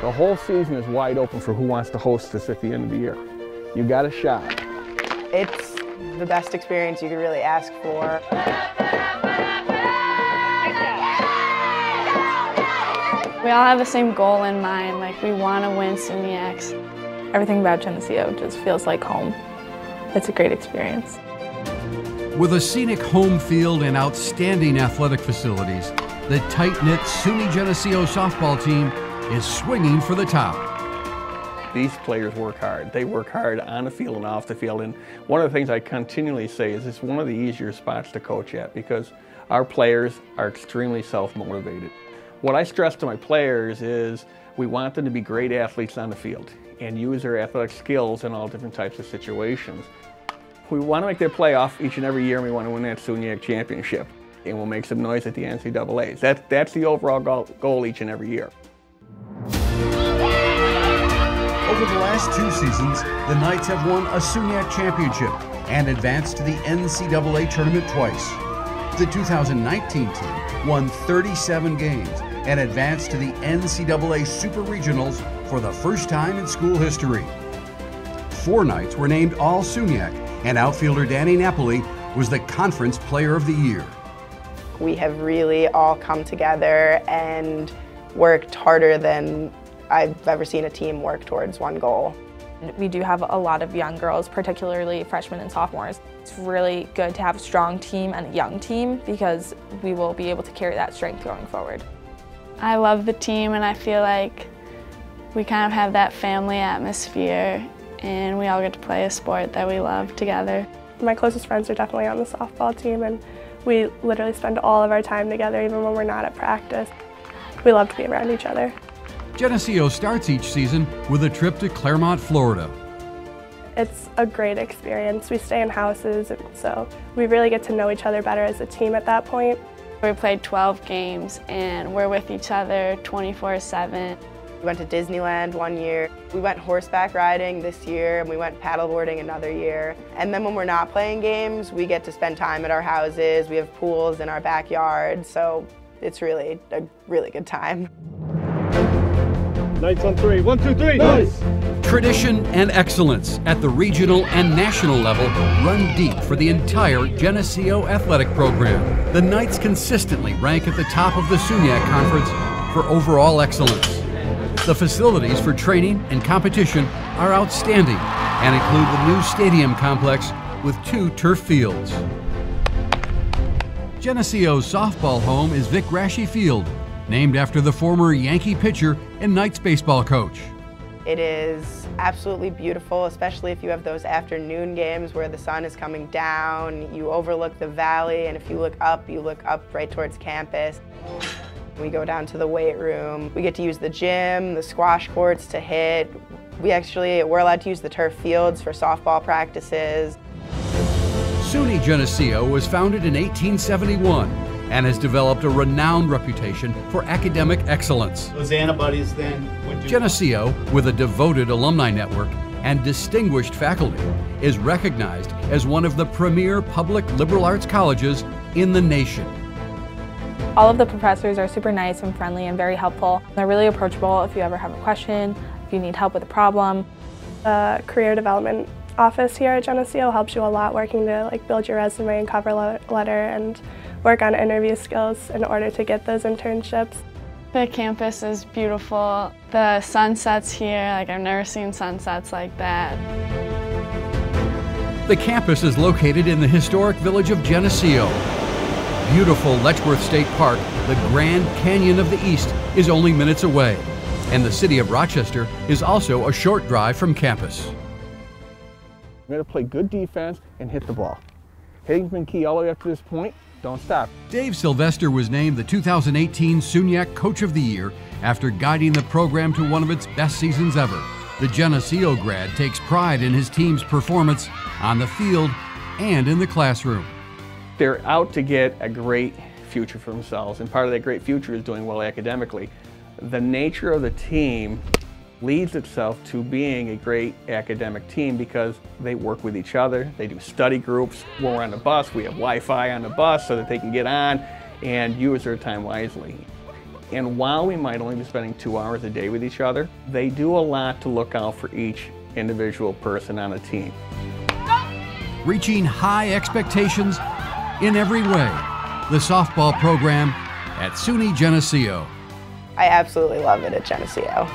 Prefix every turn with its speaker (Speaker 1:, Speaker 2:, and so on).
Speaker 1: The whole season is wide open for who wants to host this at the end of the year. You got a shot.
Speaker 2: It's the best experience you could really ask for.
Speaker 3: We all have the same goal in mind, like we want to win SUNYACs.
Speaker 4: Everything about Geneseo just feels like home. It's a great experience.
Speaker 5: With a scenic home field and outstanding athletic facilities, the tight-knit SUNY Geneseo softball team is swinging for the top.
Speaker 1: These players work hard. They work hard on the field and off the field. And one of the things I continually say is it's one of the easier spots to coach at because our players are extremely self-motivated. What I stress to my players is we want them to be great athletes on the field and use their athletic skills in all different types of situations. We want to make their playoff each and every year and we want to win that SUNYAC championship. And we'll make some noise at the NCAAs. That, that's the overall goal, goal each and every year.
Speaker 5: Over the last two seasons, the Knights have won a SUNYAC championship and advanced to the NCAA tournament twice. The 2019 team won 37 games and advanced to the NCAA Super Regionals for the first time in school history. Four Knights were named All SUNYAC, and outfielder Danni Napoli was the Conference Player of the Year.
Speaker 2: We have really all come together and worked harder than I've ever seen a team work towards one goal.
Speaker 4: We do have a lot of young girls, particularly freshmen and sophomores. It's really good to have a strong team and a young team because we will be able to carry that strength going forward.
Speaker 3: I love the team and I feel like we kind of have that family atmosphere and we all get to play a sport that we love together.
Speaker 6: My closest friends are definitely on the softball team and we literally spend all of our time together even when we're not at practice. We love to be around each other.
Speaker 5: Geneseo starts each season with a trip to Clermont, Florida.
Speaker 6: It's a great experience. We stay in houses, and so we really get to know each other better as a team at that point.
Speaker 3: We played 12 games and we're with each other 24-7.
Speaker 2: We went to Disneyland one year. We went horseback riding this year and we went paddleboarding another year. And then when we're not playing games, we get to spend time at our houses. We have pools in our backyard, so it's really a really good time.
Speaker 7: Knights on three. One, two, three. Nice.
Speaker 5: Tradition and excellence at the regional and national level run deep for the entire Geneseo athletic program. The Knights consistently rank at the top of the SUNYAC Conference for overall excellence. The facilities for training and competition are outstanding and include the new stadium complex with two turf fields. Geneseo's softball home is Vic Raschi Field, named after the former Yankee pitcher and Knights baseball coach.
Speaker 2: It is absolutely beautiful, especially if you have those afternoon games where the sun is coming down, you overlook the valley, and if you look up, you look up right towards campus. We go down to the weight room. We get to use the gym, the squash courts to hit. We actually, we're allowed to use the turf fields for softball practices.
Speaker 5: SUNY Geneseo was founded in 1871 and has developed a renowned reputation for academic excellence.
Speaker 7: Those antibodies then would do
Speaker 5: Geneseo, with a devoted alumni network and distinguished faculty, is recognized as one of the premier public liberal arts colleges in the nation.
Speaker 4: All of the professors are super nice and friendly and very helpful. They're really approachable if you ever have a question, if you need help with a problem.
Speaker 6: The career development office here at Geneseo helps you a lot working to like build your resume and cover letter and work on interview skills in order to get those internships.
Speaker 3: The campus is beautiful. The sunsets here, like I've never seen sunsets like that.
Speaker 5: The campus is located in the historic village of Geneseo. Beautiful Letchworth State Park, the Grand Canyon of the East, is only minutes away. And the city of Rochester is also a short drive from campus.
Speaker 1: We're going to play good defense and hit the ball. Hitting's been key all the way up to this point. Don't stop.
Speaker 5: Dave Sylvester was named the 2018 SUNYAC Coach of the Year after guiding the program to one of its best seasons ever. The Geneseo grad takes pride in his team's performance on the field and in the classroom.
Speaker 1: They're out to get a great future for themselves, and part of that great future is doing well academically. The nature of the team leads itself to being a great academic team because they work with each other, they do study groups. When we're on the bus, we have Wi-Fi on the bus so that they can get on and use their time wisely. And while we might only be spending two hours a day with each other, they do a lot to look out for each individual person on a team.
Speaker 5: Reaching high expectations in every way. The softball program at SUNY Geneseo.
Speaker 2: I absolutely love it at Geneseo.